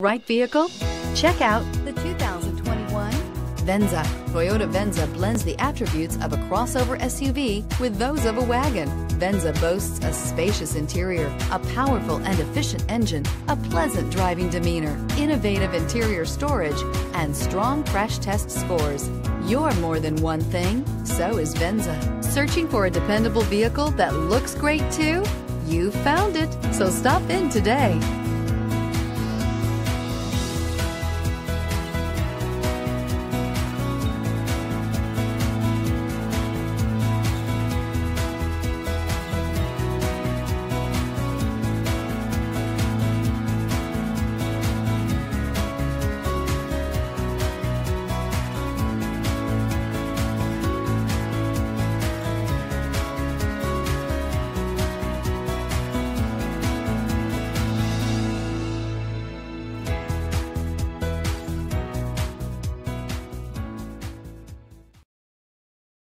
Right vehicle? Check out the 2021 Venza. Toyota Venza blends the attributes of a crossover SUV with those of a wagon. Venza boasts a spacious interior, a powerful and efficient engine, a pleasant driving demeanor, innovative interior storage, and strong crash test scores. You're more than one thing, so is Venza. Searching for a dependable vehicle that looks great too? You found it, so stop in today.